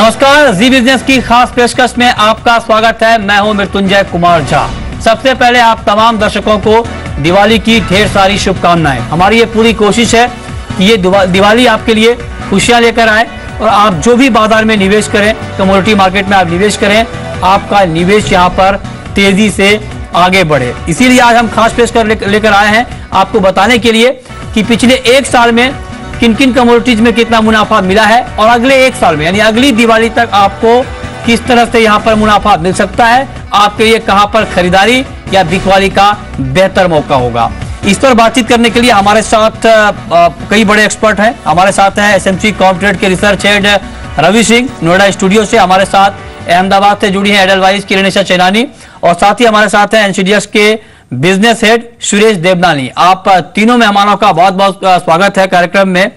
नमस्कार, जी बिज़नेस की खास पेशकश में आपका स्वागत है। मैं हूँ मृत्युंजय कुमार झा। सबसे पहले आप तमाम दर्शकों को दिवाली की ढेर सारी शुभकामनाएँ। हमारी ये पूरी कोशिश है कि ये दिवाली आपके लिए खुशियाँ लेकर आए और आप जो भी बाज़ार में निवेश करें कमोडिटी मार्केट में आप निवेश करें, आपका निवेश यहाँ पर तेज़ी से आगे बढ़े। इसीलिए आज हम खास पेश कर लेकर आए हैं आपको बताने के लिए कि पिछले एक साल में किन किन कमोडिटीज में कितना मुनाफा मिला है और अगले एक साल में, यानी अगली दिवाली तक आपको किस तरह से यहाँ पर मुनाफा मिल सकता है, आपके लिए कहाँ पर खरीदारी या बिकवाली का बेहतर मौका होगा। इस पर बातचीत करने के लिए हमारे साथ कई बड़े एक्सपर्ट हैं। हमारे साथ हैं एसएमसी कॉम्प्रेट के research head Ravi Singh Noida studio से हमारे साथ अहमदाबाद से जुड़ी है एडलवाइज किरणेशा चैनानी और साथ ही हमारे साथ है एनसीडीएस के बिज़नेस हेड सुरेश देवनानी आप तीनों मेहमानों का बहुत बहुत स्वागत है कार्यक्रम में।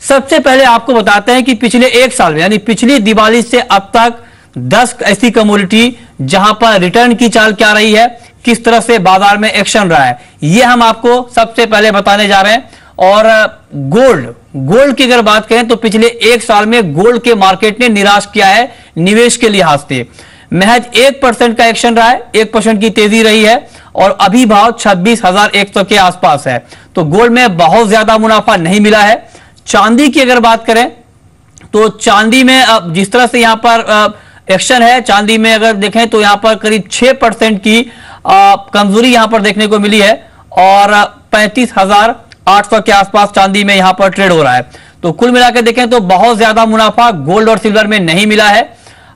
सबसे पहले आपको बताते हैं कि पिछले एक साल में, यानी पिछली दिवाली से अब तक दस ऐसी कम्युनिटी जहाँ पर रिटर्न की चाल क्या रही है, किस तरह से बाज़ार में एक्शन रहा है, ये हम आपको सबसे पहले बताने जा रहे हैं। और गोल्ड गोल्ड की अगर बात करें तो पिछले एक साल में गोल्ड के मार्केट ने निराश किया है निवेश के लिहाज से। महज एक परसेंट का एक्शन रहा है एक परसेंट की तेज़ी रही है और अभी भाव छब्बीस हज़ार एक सौ के आसपास है। तो गोल्ड में बहुत ज़्यादा मुनाफा नहीं मिला है। चांदी की अगर बात करें तो चांदी में अब जिस तरह से यहाँ पर एक्शन है चांदी में अगर देखें तो यहाँ पर करीब छह परसेंट की कमज़ोरी यहाँ पर देखने को मिली है और पैंतीस हज़ार आठ सौ के आसपास चांदी में यहाँ पर ट्रेड हो रहा है। तो कुल मिलाकर देखें तो बहुत ज़्यादा मुनाफा गोल्ड और सिल्वर में नहीं मिला है।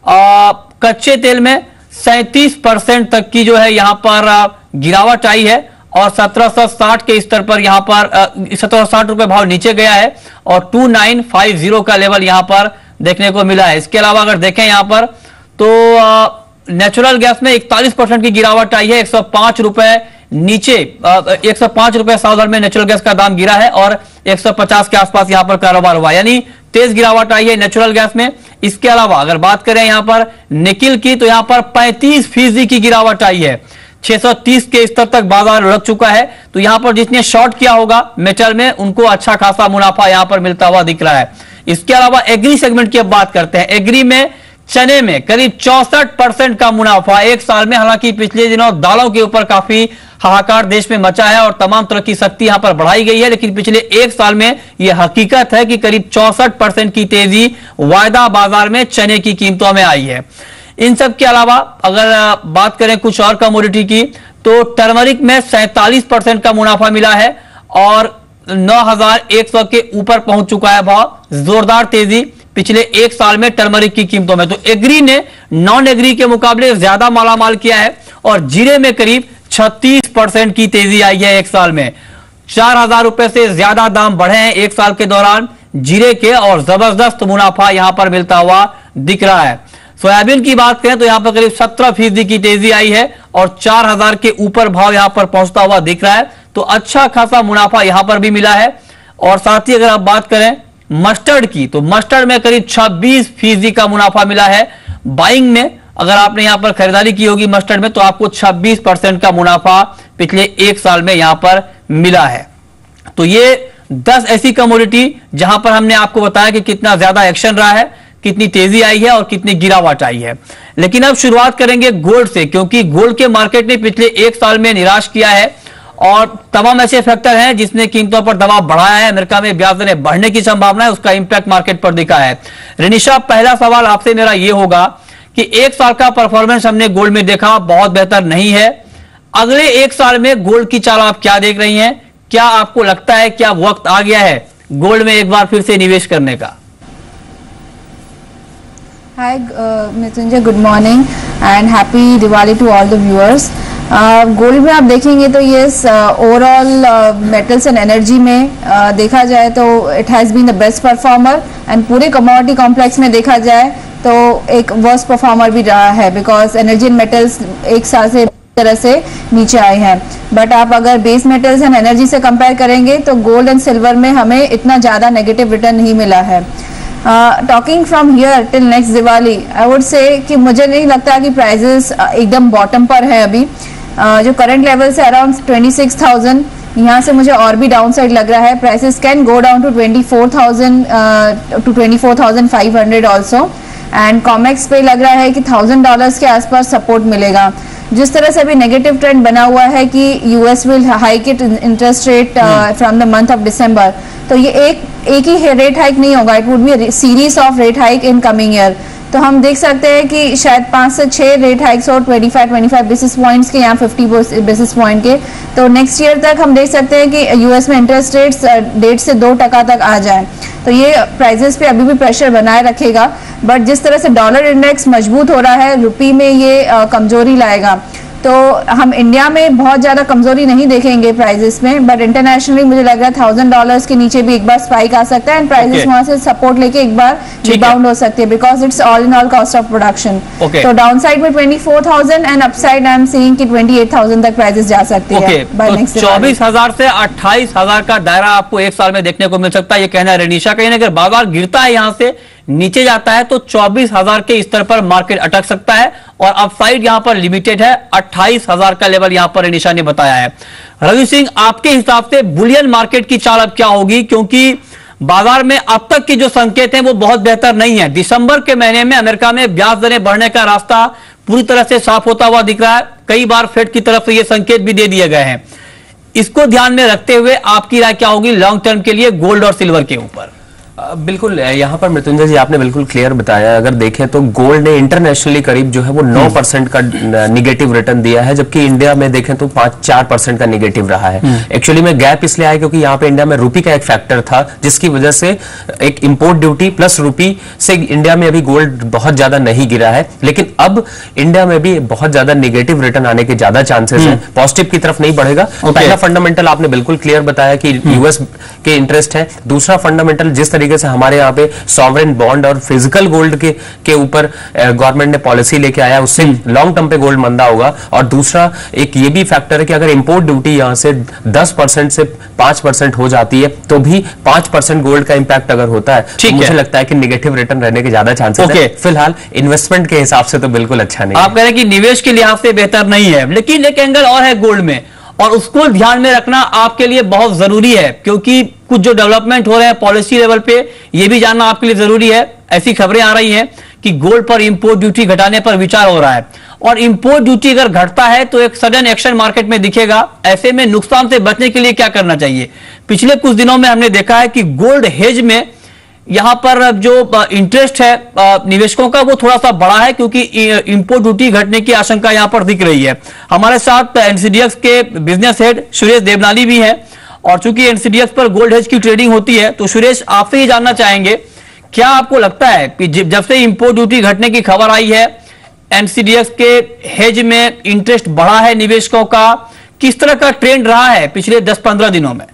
आ, कच्चे तेल में सैतीस परसेंट तक की जो है यहाँ पर गिरावट आई है और 1760 के स्तर पर यहाँ पर सत्रह साठ रुपए भाव नीचे गया है और 2950 का लेवल यहाँ पर देखने को मिला है। इसके अलावा अगर देखें यहाँ पर तो नेचुरल गैस में 41 परसेंट की गिरावट आई है 105 रुपए नीचे एक सौ पाँच रुपए साउदर में नेचुरल गैस का दाम गिरा है और 150 के आसपास यहाँ पर कारोबार हुआ यानी तेज गिरावट आई है नेचुरल गैस में। इसके अलावा अगर बात करें यहाँ पर निकिल की तो यहाँ पर 35 फ़ीसदी की गिरावट आई है। 630 के स्तर तक बाज़ार रख चुका है। तो यहाँ पर जिसने शॉर्ट किया होगा मेटल में, उनको अच्छा खासा मुनाफा यहाँ पर मिलता हुआ दिख रहा है। इसके अलावा एग्री सेगमेंट की अब बात करते हैं। एग्री में चने में करीब चौसठ परसेंट का मुनाफा एक साल में, हालाँकि पिछले दिनों दालों के ऊपर काफ़ी हाहाकार देश में मचा है और तमाम तरह की शक्ति यहाँ पर बढ़ाई गई है, लेकिन पिछले एक साल में यह हकीकत है कि करीब चौसठ परसेंट की तेज़ी वायदा बाज़ार में चने की कीमतों में आई है। इन सब के अलावा अगर बात करें कुछ और कमोडिटी की तो टर्मरिक में सैतालीस परसेंट का मुनाफा मिला है और 9100 के ऊपर पहुँच चुका है भाव। जोरदार तेज़ी पिछले एक साल में टर्मरिक की कीमतों में। तो एग्री ने नॉन एग्री के मुकाबले ज़्यादा मालामाल किया है और जीरे में करीब 36 परसेंट की तेज़ी आई है एक साल में। चार हज़ार रुपए से ज़्यादा दाम बढ़े हैं एक साल के दौरान। जीरे के और ज़बरदस्त मुनाफा यहाँ पर मिलता हुआ दिख रहा है। सोयाबीन की बात करें तो यहाँ पर करीब सत्रह फ़ीसदी की तेज़ी आई है और चार हज़ार के ऊपर भाव यहाँ पर पहुँचता हुआ दिख रहा है। तो अच्छा खासा मुनाफा यहाँ पर भी मिला है। और साथ ही अगर आप बात करें मस्टर्ड की तो मस्टर्ड में करीब 26 फ़ीसदी का मुनाफा मिला है। बाइंग में, अगर आपने यहाँ पर खरीदारी की होगी मस्टर्ड में तो आपको 26 परसेंट का मुनाफा पिछले एक साल में यहाँ पर मिला है। तो ये 10 ऐसी कमोडिटी जहाँ पर हमने आपको बताया कि कितना ज़्यादा एक्शन रहा है, कितनी तेज़ी आई है और कितनी गिरावट आई है। लेकिन अब शुरुआत करेंगे गोल्ड से, क्योंकि गोल्ड के मार्केट ने पिछले एक साल में निराश किया है। और तमाम ऐसे फैक्टर हैं जिसने कीमतों पर दबाव बढ़ाया है। अमेरिका में ब्याज दरें बढ़ने की संभावना है उसका इंपैक्ट मार्केट पर दिखा है। रिनिशा पहला सवाल आपसे मेरा यह होगा कि एक साल का परफॉर्मेंस हमने गोल्ड में देखा बहुत बेहतर नहीं है। अगले एक साल में गोल्ड की चाल आप क्या देख रही हैं? क्या आपको लगता है क्या वक्त आ गया है गोल्ड में एक बार फिर से निवेश करने का? Uh, Mrityunjay, good morning and happy Diwali to all the viewers. Gold में आप देखेंगे तो ये ओवरऑल मेटल्स एंड एनर्जी में uh, देखा जाए तो it has been the best performer and पूरे कमोडिटी कॉम्प्लेक्स में देखा जाए तो एक वर्स्ट परफॉर्मर भी रहा है बिकॉज़ एनर्जी एंड मेटल्स एक साल से तरह से नीचे आए हैं। बट आप अगर बेस मेटल्स एंड एनर्जी से कंपेयर करेंगे तो गोल्ड एंड सिल्वर में हमें इतना ज़्यादा नेगेटिव रिटर्न नहीं मिला है। Talking from here till next Diwali I would say कि मुझे नहीं लगता कि प्राइजेस एकदम बॉटम पर है अभी। uh, जो करंट लेवल से अराउंड ट्वेंटी सिक्स थाउज़ेंड यहाँ से मुझे और भी डाउन साइड लग रहा है। Prices can go down to twenty four thousand to twenty four thousand five hundred also and Comex पे लग रहा है कि थाउज़ेंड डॉलर्स के आसपास सपोर्ट मिलेगा। जिस तरह से अभी नेगेटिव ट्रेंड बना हुआ है कि US will hike it interest rate from the month of December तो ये एक एक ही रेट हाइक नहीं होगा। It would be series of rate hike in coming year तो हम देख सकते हैं कि शायद पाँच से छह रेट हाइक्स और 25 25 बेसिस पॉइंट्स के यहाँ 50 बेसिस पॉइंट के। तो नेक्स्ट ईयर तक हम देख सकते हैं कि यूएस में इंटरेस्ट रेट्स डेढ़ से दो टका तक आ जाए। तो ये प्राइजेस पे अभी भी प्रेशर बनाए रखेगा। बट जिस तरह से डॉलर इंडेक्स मज़बूत हो रहा है रुपी में ये कमज़ोरी लाएगा। तो हम इंडिया में बहुत ज़्यादा कमज़ोरी नहीं देखेंगे प्राइजेस में बट इंटरनेशनली मुझे लग रहा है थाउज़ेंड डॉलर्स के नीचे भी एक बार स्पाइक आ सकता है एंड प्राइजेस Okay. वहाँ से सपोर्ट लेके एक बार रिबाउंड हो. सकती है because it's all in all cost of production तो डाउन साइड में twenty four thousand and upside I am seeing कि ट्वेंटी एट थाउज़ेंड तक प्राइजेस जा सकती ओके है तो चौबीस हज़ार से अट्ठाईस हज़ार का दायरा आपको एक साल में देखने को मिल सकता है. ये कहना है रेनिशा कहीं ना अगर बाज़ार गिरता है यहाँ से नीचे जाता है तो चौबीस हज़ार के स्तर पर मार्केट अटक सकता है और अपसाइड यहाँ पर लिमिटेड है। अट्ठाईस हज़ार का लेवल यहाँ पर रेनिशा ने बताया है। रवि सिंह, आपके हिसाब से बुलियन मार्केट की चाल अब क्या होगी? क्योंकि बाज़ार में अब तक की जो संकेत हैं वो बहुत बेहतर नहीं है। दिसंबर के महीने में अमेरिका में ब्याज दरें बढ़ने का रास्ता पूरी तरह से साफ़ होता हुआ दिख रहा है। कई बार फेड की तरफ़ से ये संकेत भी दे दिए गए हैं। इसको ध्यान में रखते हुए आपकी राय क्या होगी? लॉन्ग टर्म के लिए गोल्ड और सिल्वर के ऊपर। बिल्कुल यहाँ पर मृत्युंजय जी आपने बिल्कुल क्लियर बताया। अगर देखें तो गोल्ड ने इंटरनेशनली करीब जो है वो 9 परसेंट का निगेटिव रिटर्न दिया है जबकि इंडिया में देखें तो पाँच चार परसेंट का निगेटिव रहा है। एक्चुअली में गैप इसलिए आया क्योंकि यहाँ पे इंडिया में रूपी का एक फैक्टर था जिसकी वजह से एक इम्पोर्ट ड्यूटी प्लस रूपी से इंडिया में अभी गोल्ड बहुत ज़्यादा नहीं गिरा है। लेकिन अब इंडिया में भी बहुत ज़्यादा निगेटिव रिटर्न आने के ज़्यादा चांसेस है। पॉजिटिव की तरफ़ नहीं बढ़ेगा। पहला फंडामेंटल आपने बिल्कुल क्लियर बताया कि यूएस के इंटरेस्ट है। दूसरा फंडामेंटल जिस तरीके से हमारे यहाँ पे सॉवरेन बॉन्ड और फ़िज़िकल गोल्ड के के ऊपर गवर्नमेंट ने पॉलिसी लेके आया उससे लॉन्ग टर्म पे गोल्ड मंदा होगा। और दूसरा एक ये भी फैक्टर है कि अगर इंपोर्ट ड्यूटी यहाँ से 10 परसेंट से 5 परसेंट हो जाती है तो भी 5 परसेंट गोल्ड का इंपैक्ट अगर होता है तो मुझे है। लगता है कि निगेटिव रिटर्न रहने के ज़्यादा चांसेस Okay. है फ़िलहाल इन्वेस्टमेंट के हिसाब से तो बिल्कुल अच्छा नहीं आप कह रहे हैं कि निवेश के लिहाज से बेहतर नहीं है लेकिन एक एंगल और है गोल्ड में। और उसको ध्यान में रखना आपके लिए बहुत ज़रूरी है क्योंकि कुछ जो डेवलपमेंट हो रहे हैं पॉलिसी लेवल पे, ये भी जानना आपके लिए ज़रूरी है। ऐसी खबरें आ रही हैं कि गोल्ड पर इंपोर्ट ड्यूटी घटाने पर विचार हो रहा है। और इंपोर्ट ड्यूटी अगर घटता है तो एक सडन एक्शन मार्केट में दिखेगा। ऐसे में नुकसान से बचने के लिए क्या करना चाहिए? पिछले कुछ दिनों में हमने देखा है कि गोल्ड हेज में यहाँ पर जो इंटरेस्ट है निवेशकों का वो थोड़ा सा बड़ा है, क्योंकि इंपोर्ट ड्यूटी घटने की आशंका यहाँ पर दिख रही है। हमारे साथ एनसीडीएक्स के बिज़नेस हेड सुरेश देवनानी भी हैं। और चूँकि एनसीडीएक्स पर गोल्ड हेज की ट्रेडिंग होती है तो सुरेश, आपसे ये जानना चाहेंगे, क्या आपको लगता है कि जब से इंपोर्ट ड्यूटी घटने की खबर आई है एनसीडीएक्स के हेज में इंटरेस्ट बढ़ा है निवेशकों का? किस तरह का ट्रेंड रहा है पिछले 10-15 दिनों में?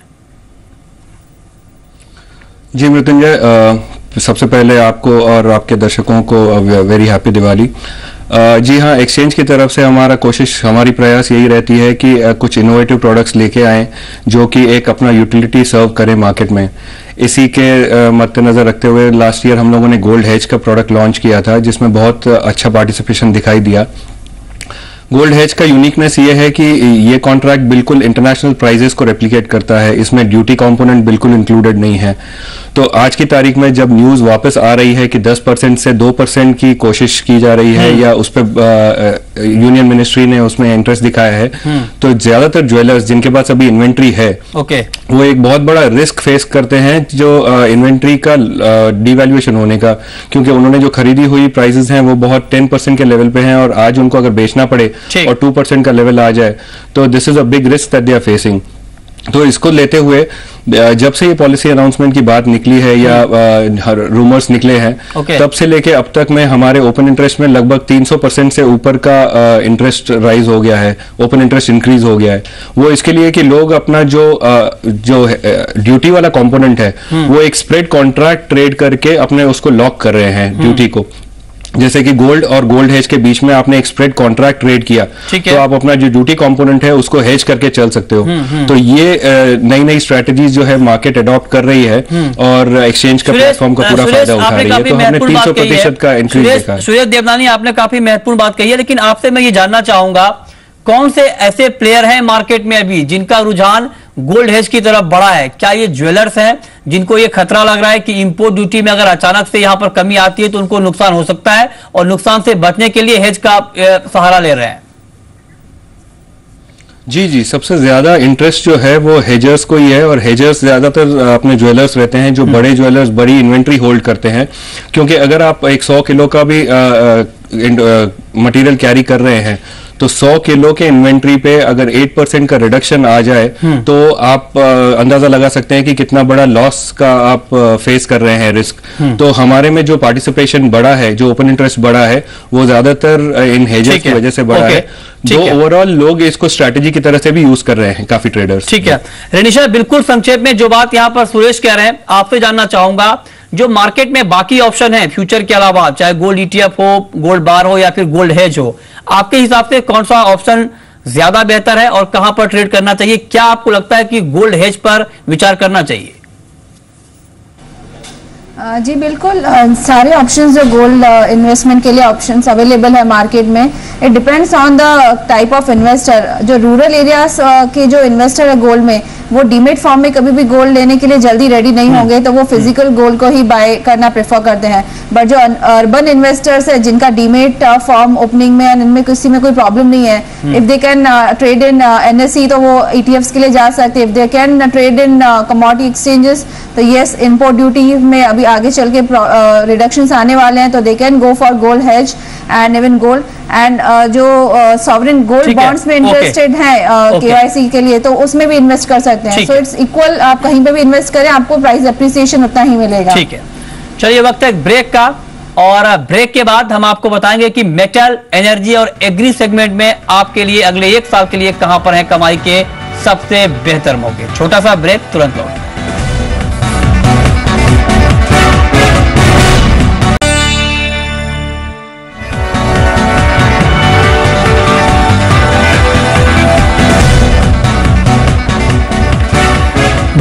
जी, मृत्युंजय सबसे पहले आपको और आपके दर्शकों को वेरी हैप्पी दिवाली। जी हाँ एक्सचेंज की तरफ़ से हमारा कोशिश, हमारी प्रयास यही रहती है कि कुछ इनोवेटिव प्रोडक्ट्स लेके आएँ, जो कि एक अपना यूटिलिटी सर्व करें मार्केट में। इसी के मद्देनजर रखते हुए लास्ट ईयर हम लोगों ने गोल्ड हेज का प्रोडक्ट लॉन्च किया था, जिसमें बहुत अच्छा पार्टिसिपेशन दिखाई दिया। गोल्ड हेज का यूनिकनेस ये है कि ये कॉन्ट्रैक्ट बिल्कुल इंटरनेशनल प्राइजेस को रेप्लीकेट करता है। इसमें ड्यूटी कंपोनेंट बिल्कुल इंक्लूडेड नहीं है। तो आज की तारीख में जब न्यूज़ वापस आ रही है कि 10 परसेंट से 2 परसेंट की कोशिश की जा रही है या उस पर यूनियन मिनिस्ट्री ने उसमें इंटरेस्ट दिखाया है तो ज़्यादातर ज्वेलर्स जिनके पास अभी इन्वेंट्री है ओके। वो एक बहुत बड़ा रिस्क फेस करते हैं जो इन्वेंट्री का डिवैल्यूएशन होने का। क्योंकि उन्होंने जो खरीदी हुई प्राइजेस हैं वो बहुत 10 परसेंट के लेवल पे हैं और आज उनको अगर बेचना पड़े और टू परसेंट का लेवल आ जाए तो this is a big risk that they are facing तो इसको लेते हुए जब से ये पॉलिसी अनाउंसमेंट की बात निकली है या रूमर्स निकले हैं Okay. तब से लेके अब तक में हमारे ओपन इंटरेस्ट में लगभग 300 परसेंट से ऊपर का इंटरेस्ट राइज हो गया है ओपन इंटरेस्ट इंक्रीज हो गया है। वो इसके लिए कि लोग अपना जो जो ड्यूटी वाला कंपोनेंट है वो एक स्प्रेड कॉन्ट्रैक्ट ट्रेड करके अपने उसको लॉक कर रहे हैं ड्यूटी को। जैसे कि गोल्ड और गोल्ड हेज के बीच में आपने एक स्प्रेड कॉन्ट्रैक्ट ट्रेड किया तो आप अपना जो ड्यूटी कंपोनेंट है उसको हेज करके चल सकते हो। हुँ, हुँ. तो ये नई नई स्ट्रेटजीज जो है मार्केट अडॉप्ट कर रही है और एक्सचेंज का प्लेटफॉर्म का पूरा फ़ायदा उठा रही है। तो हमने तीन सौ प्रतिशत का इंक्रीज देखा है। सुरेश देवनानी आपने काफ़ी महत्वपूर्ण बात कही है लेकिन आपसे मैं ये जानना चाहूँगा कौन से ऐसे प्लेयर हैं मार्केट में अभी जिनका रुझान गोल्ड हेज की तरफ़ बढ़ा है। क्या ये ज्वेलर्स हैं जिनको ये खतरा लग रहा है कि इंपोर्ट ड्यूटी में अगर अचानक से यहाँ पर कमी आती है तो उनको नुकसान हो सकता है और नुकसान से बचने के लिए हेज का सहारा ले रहे हैं? जी जी सबसे ज़्यादा इंटरेस्ट जो है वो हेजर्स को ही है और हेजर्स ज़्यादातर अपने ज्वेलर्स रहते हैं जो बड़े ज्वेलर्स बड़ी इन्वेंट्री होल्ड करते हैं। क्योंकि अगर आप एक सौ किलो का भी मटेरियल कैरी कर रहे हैं तो 100 किलो के इन्वेंट्री पे अगर 8 परसेंट का रिडक्शन आ जाए तो आप अंदाज़ा लगा सकते हैं कि कितना बड़ा लॉस का आप फेस कर रहे हैं रिस्क तो हमारे में जो पार्टिसिपेशन बड़ा है जो ओपन इंटरेस्ट बड़ा है वो ज़्यादातर इन हेजर्स ठीक की वजह से ओके, है। जो ओवरऑल लोग इसको स्ट्रेटेजी की तरह से भी यूज़ कर रहे हैं काफ़ी ट्रेडर्स ठीक है। रेनिशा बिल्कुल संक्षेप में जो बात यहाँ पर सुरेश कह रहे हैं आपसे जानना चाहूँगा जो मार्केट में बाकी ऑप्शन है फ्यूचर के अलावा चाहे गोल्ड ईटीएफ हो गोल्ड बार हो या फिर गोल्ड हेज हो आपके हिसाब से कौन सा ऑप्शन ज़्यादा बेहतर है और कहाँ पर ट्रेड करना चाहिए? क्या आपको लगता है कि गोल्ड हेज पर विचार करना चाहिए? जी बिल्कुल सारे ऑप्शंस जो गोल्ड इन्वेस्टमेंट के लिए ऑप्शंस अवेलेबल है मार्केट में it depends on the type of investor जो रूरल एरियाज़ के जो इन्वेस्टर है गोल्ड में वो डीमेट फॉर्म में कभी भी गोल्ड लेने के लिए जल्दी रेडी नहीं होंगे तो वो फ़िज़िकल गोल्ड को ही बाय करना प्रेफर करते हैं. बट जो अर्बन इन्वेस्टर्स है जिनका डीमेट फॉर्म ओपनिंग में इनमें किसी में कोई प्रॉब्लम नहीं है if they can trade in NSC तो वो ईटीएफ्स के लिए जा सकते हैं. If they can trade in commodity exchanges तो यस इम्पोर्ट ड्यूटी में अभी आगे चल के रिडक्शन आने वाले हैं तो they can go for gold hedge and even gold and जो सॉवरेन गोल्ड बॉन्ड्स में okay. इंटरेस्टेड है Okay. केवाईसी के लिए तो उसमें भी इन्वेस्ट कर सकते हैं। सो इट्स इक्वल आप कहीं पे भी इन्वेस्ट करें आपको प्राइस अप्रिसिएशन उतना ही मिलेगा। ठीक है। चलिए वक्त है ब्रेक का। और ब्रेक के बाद हम आपको बताएँगे कि मेटल एनर्जी और एग्री सेगमेंट में आपके लिए अगले एक साल के लिए कहाँ पर है कमाई के सबसे बेहतर मौके। छोटा सा ब्रेक तुरंत लौट।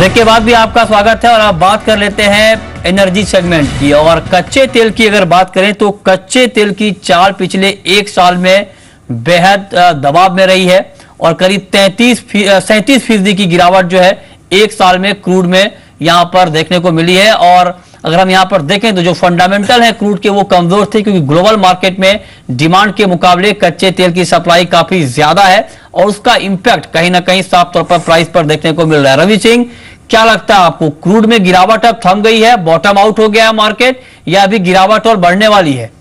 ब्रेक के बाद भी आपका स्वागत है और आप बात कर लेते हैं एनर्जी सेगमेंट की। और कच्चे तेल की अगर बात करें तो कच्चे तेल की चाल पिछले एक साल में बेहद दबाव में रही है और करीब तैतीस सैंतीस फ़ीसदी की गिरावट जो है एक साल में क्रूड में यहाँ पर देखने को मिली है। और अगर हम यहाँ पर देखें तो जो फंडामेंटल है क्रूड के वो कमज़ोर थे, क्योंकि ग्लोबल मार्केट में डिमांड के मुकाबले कच्चे तेल की सप्लाई काफ़ी ज़्यादा है और उसका इंपैक्ट कहीं ना कहीं साफ़ तौर पर प्राइस पर देखने को मिल रहा है। रवि सिंह, क्या लगता है आपको, क्रूड में गिरावट अब थम गई है, बॉटम आउट हो गया है मार्केट, या अभी गिरावट और बढ़ने वाली है?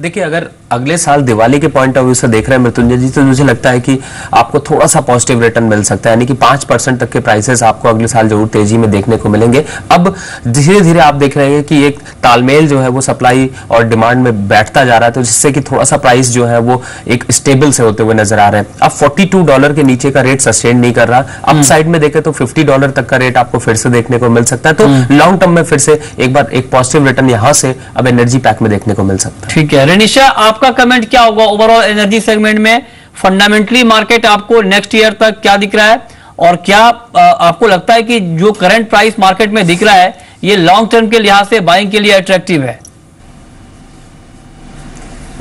देखिए, अगर अगले साल दिवाली के पॉइंट ऑफ़ व्यू से देख रहे हैं मृत्युंजय जी तो मुझे लगता है कि आपको थोड़ा सा पॉजिटिव रिटर्न मिल सकता है यानी कि पाँच परसेंट तक के प्राइसेस आपको अगले साल ज़रूर तेज़ी में देखने को मिलेंगे। अब धीरे धीरे आप देख रहे हैं कि एक तालमेल जो है वो सप्लाई और डिमांड में बैठता जा रहा है तो जिससे कि थोड़ा सा प्राइस जो है वो एक स्टेबल से होते हुए नज़र आ रहे हैं। अब 42 डॉलर के नीचे का रेट सस्टेन नहीं कर रहा। अप साइड में देखें तो 50 डॉलर तक का रेट आपको फिर से देखने को मिल सकता है तो लॉन्ग टर्म में फिर से एक बार एक पॉजिटिव रिटर्न यहाँ से अब एनर्जी पैक में देखने को मिल सकता है। ठीक है रेनिशा आपका कमेंट क्या होगा? ओवरऑल एनर्जी सेगमेंट में फंडामेंटली मार्केट आपको नेक्स्ट ईयर तक क्या दिख रहा है? और क्या आपको लगता है कि जो करंट प्राइस मार्केट में दिख रहा है, ये लॉन्ग टर्म के लिहाज से बाइंग के लिए अट्रैक्टिव है?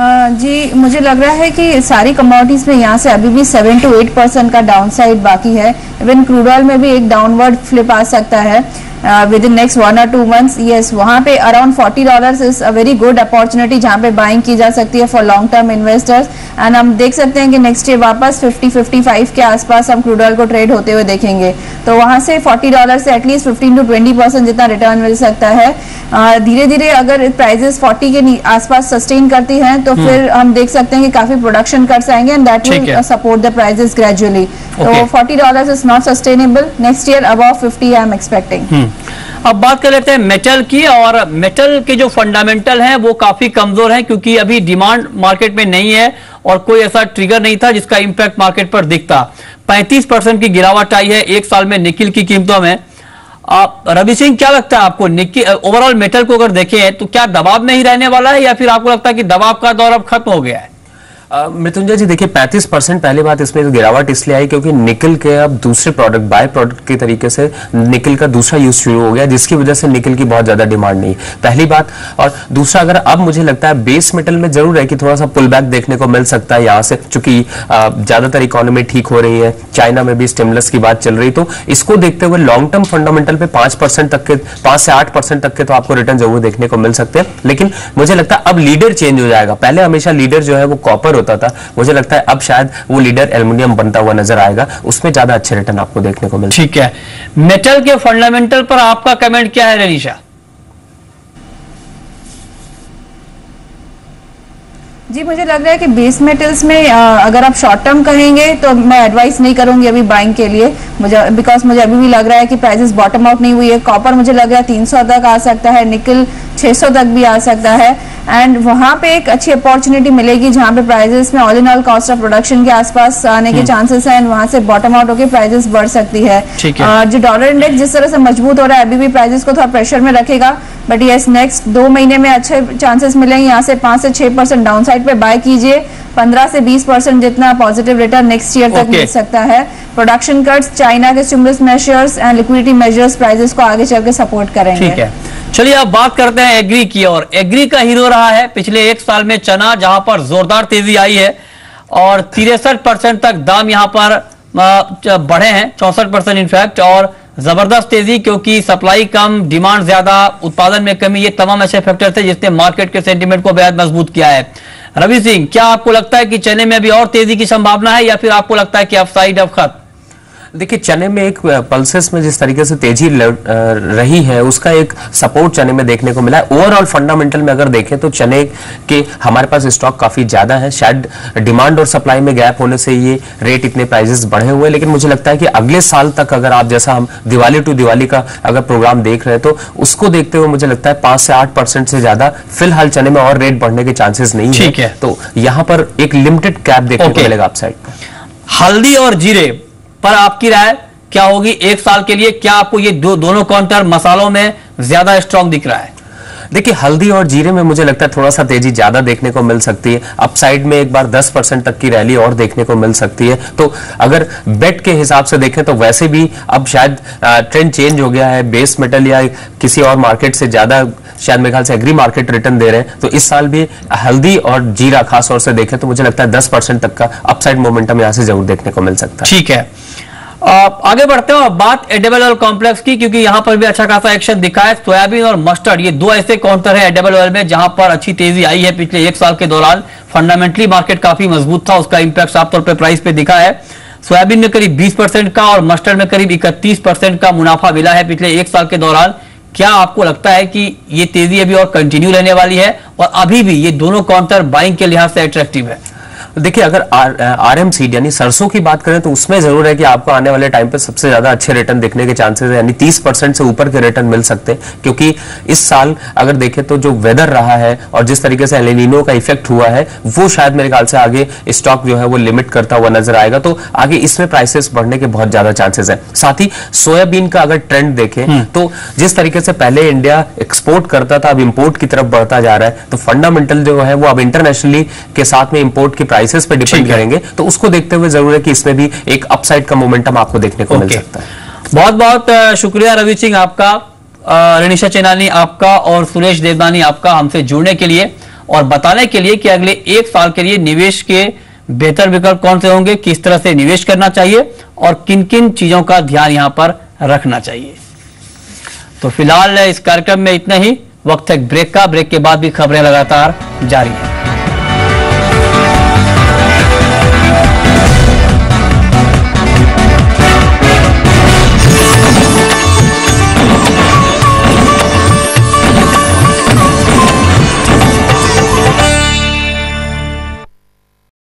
जी, मुझे लग रहा है कि सारी कमोडिटीज में यहाँ से अभी भी सेवन टू एट परसेंट का डाउन साइड बाकी है. इवन क्रूड ऑयल में भी एक डाउनवर्ड फ्लिप आ सकता है. विद इन नेक्स्ट वन और टू मंथ्स यस वहाँ पे around forty dollar is a very good opportunity जहाँ पे बाइंग की जा सकती है for long term investors and हम देख सकते हैं कि नेक्स्ट ईयर वापस 50 55 के आसपास हम क्रूड ऑयल को ट्रेड होते हुए देखेंगे। तो वहाँ से 40 डॉलर से एटलीस्ट 15 टू 20 परसेंट जितना रिटर्न मिल सकता है। धीरे धीरे अगर प्राइजेस 40 के आसपास सस्टेन करती हैं तो फिर हम देख सकते हैं कि काफ़ी प्रोडक्शन कर जाएँगे and that will support the prices gradually तो. 40 dollar is not sustainable next year above 50 I am expecting अब बात कर लेते हैं मेटल की और मेटल के जो फंडामेंटल हैं, वो काफ़ी कमज़ोर हैं क्योंकि अभी डिमांड मार्केट में नहीं है और कोई ऐसा ट्रिगर नहीं था जिसका इंपैक्ट मार्केट पर दिखता। 35 परसेंट की गिरावट आई है, एक साल में निकिल की कीमतों में। आप, रवि सिंह, क्या लगता है आपको? निकिल ओवरऑल मेटल को अगर देखें तो क्या दबाव में ही रहने वाला है या फिर आपको लगता है कि दबाव का दौर अब खत्म हो गया है? मृत्युंजय जी, देखिए 35 परसेंट पहली बात इसमें गिरावट इसलिए आई क्योंकि निकल के अब दूसरे प्रोडक्ट बाय प्रोडक्ट के तरीके से निकल का दूसरा यूज़ शुरू हो गया, जिसकी वजह से निकल की बहुत ज़्यादा डिमांड नहीं। पहली बात, और दूसरा, अगर अब मुझे लगता है बेस मेटल में ज़रूर है कि थोड़ा सा पुल बैक देखने को मिल सकता है यहाँ से, चूँकि ज़्यादातर इकोनॉमी ठीक हो रही है, चाइना में भी स्टिमुलस की बात चल रही तो इसको देखते हुए लॉन्ग टर्म फंडामेंटल पे पाँच परसेंट तक के, पाँच से आठ परसेंट तक के तो आपको रिटर्न ज़रूर देखने को मिल सकते हैं। लेकिन मुझे लगता है अब लीडर चेंज हो जाएगा। पहले हमेशा लीडर जो है वो कॉपर होता था। मुझे लगता है अब शायद वो लीडर एल्यूमिनियम बनता हुआ नज़र आएगा। उसमें ज़्यादा अच्छे रिटर्न आपको देखने को मिल ठीक है। मेटल के फंडामेंटल पर आपका कमेंट क्या है रनीशा जी मुझे लग रहा है कि बेस मेटल्स में अ, अगर आप शॉर्ट टर्म कहेंगे तो मैं एडवाइस नहीं करूँगी अभी बाइंग के लिए। मुझे बिकॉज़ मुझे अभी भी लग रहा है कि प्राइसेस बॉटम आउट नहीं हुई है। कॉपर मुझे लग रहा है 300 तक आ सकता है निकल 600 तक भी आ सकता है। एंड वहाँ पे एक अच्छी अपॉर्चुनिटी मिलेगी जहाँ पे प्राइजेस में all in all cost of production के आसपास आने के चांसेस हैं एंड वहाँ से बॉटम आउट होकर प्राइजेस बढ़ सकती है। ठीक है। जो डॉलर इंडेक्स जिस तरह से मज़बूत हो रहा है अभी भी प्राइजेस को थोड़ा प्रेशर में रखेगा। बट यस नेक्स्ट दो महीने में अच्छे चांसेस मिलेंगे। यहाँ से पाँच से छह परसेंट डाउन साइड पे बाय कीजिए। पंद्रह से बीस परसेंट जितना पॉजिटिव रिटर्न नेक्स्ट ईयर तक मिल सकता है। प्रोडक्शन कट्स चाइना के stimulus measures and liquidity measures prices को आगे चल के सपोर्ट करेंगे। ठीक है। चलिए अब बात करते हैं एग्री की और एग्री का हीरो रहा है। पिछले एक साल में चना, जहाँ पर जोरदार तेज़ी आई है, और तिरसठ परसेंट तक दाम यहाँ पर बढ़े हैं, चौसठ परसेंट इनफैक्ट और ज़बरदस्त तेज़ी, क्योंकि सप्लाई कम डिमांड ज़्यादा, उत्पादन में कमी, ये तमाम ऐसे फैक्टर थे जिसने मार्केट के सेंटीमेंट को बेहद मज़बूत किया है। रवि सिंह, क्या आपको लगता है कि चने में अभी और तेज़ी की संभावना है, या फिर आपको लगता है कि अपसाइड अब खत्म? देखिए चने में एक पल्सेस में जिस तरीके से तेज़ी रही है उसका एक सपोर्ट चने में देखने को मिला है ओवरऑल फंडामेंटल में अगर देखें तो चने के हमारे पास स्टॉक काफ़ी ज़्यादा है शायद डिमांड और सप्लाई में गैप होने से ये रेट इतने प्राइसेस बढ़े हुए हैं लेकिन मुझे लगता है कि अगले साल तक अगर आप जैसा हम दिवाली टू दिवाली का अगर प्रोग्राम देख रहे हैं तो उसको देखते हुए मुझे लगता है पाँच से आठ परसेंट से ज़्यादा फ़िलहाल चने में और रेट बढ़ने के चांसेस नहीं है। तो यहाँ पर एक लिमिटेड कैप देखने Okay. को मिलेगा अपसाइड पर हल्दी और जीरे पर आपकी राय क्या होगी? एक साल के लिए क्या आपको ये दो दोनों काउंटर मसालों में ज़्यादा स्ट्रांग दिख रहा है? देखिए हल्दी और जीरे में मुझे लगता है थोड़ा सा तेज़ी ज़्यादा देखने को मिल सकती है। अपसाइड में एक बार 10 परसेंट तक की रैली और देखने को मिल सकती है। तो अगर बेट के हिसाब से देखें तो वैसे भी अब शायद ट्रेंड चेंज हो गया है। बेस मेटल या किसी और मार्केट से ज़्यादा शायद मेरे ख्याल से एग्री मार्केट रिटर्न दे रहे हैं। तो इस साल भी हल्दी और जीरा खास तौर से देखें तो मुझे लगता है दस तक का अपसाइड मोमेंटम यहाँ से ज़रूर देखने को मिल सकता है। ठीक है। आगे बढ़ते हैं और बात एडेबल ऑयल कॉम्प्लेक्स की, क्योंकि यहाँ पर भी अच्छा खासा एक्शन दिखा है। सोयाबीन और मस्टर्ड ये दो ऐसे काउंटर है एडेबल ऑयल में, जहाँ पर अच्छी तेज़ी आई है पिछले एक साल के दौरान। फंडामेंटली मार्केट काफ़ी मज़बूत था, उसका इंपैक्ट साफ़ तौर पर प्राइस पे दिखा है। सोयाबीन में करीब 20 परसेंट का और मस्टर्ड में करीब 31 परसेंट का मुनाफा मिला है पिछले एक साल के दौरान। क्या आपको लगता है कि ये तेज़ी अभी और कंटिन्यू रहने वाली है? और अभी भी ये दोनों काउंटर बाइंग के लिहाज से अट्रैक्टिव है? देखिए अगर आर एम सीड यानी सरसों की बात करें तो उसमें ज़रूर है कि आपको आने वाले टाइम पर सबसे ज़्यादा अच्छे रिटर्न देखने के चांसेस है यानी 30 परसेंट से ऊपर के रिटर्न मिल सकते हैं। क्योंकि इस साल अगर देखें तो जो वेदर रहा है और जिस तरीके से एलिनो का इफ़ेक्ट हुआ है वो शायद मेरे ख्याल से आगे स्टॉक जो है वो लिमिट करता हुआ नज़र आएगा। तो आगे इसमें प्राइसेस बढ़ने के बहुत ज़्यादा चांसेस है। साथ ही सोयाबीन का अगर ट्रेंड देखें तो जिस तरीके से पहले इंडिया एक्सपोर्ट करता था अब इंपोर्ट की तरफ़ बढ़ता जा रहा है तो फंडामेंटल जो है वो अब इंटरनेशनली के साथ में इंपोर्ट की प्राइसेस पे डिपेंड करेंगे तो उसको देखते हुए ज़रूर है कि इसमें भी एक अपसाइड का मोमेंटम आपको देखने को मिल सकता है। बहुत बहुत शुक्रिया रवि सिंह आपका रनिशा चेनानी आपका और सुरेश देवदानी आपका हमसे जुड़ने के लिए और बताने के लिए कि अगले एक साल के लिए निवेश के बेहतर विकल्प कौन से होंगे किस तरह से निवेश करना चाहिए और किन किन चीज़ों का ध्यान यहाँ पर रखना चाहिए। तो फ़िलहाल इस कार्यक्रम में इतना ही वक्त है ब्रेक का ब्रेक के बाद भी खबरें लगातार जारी है।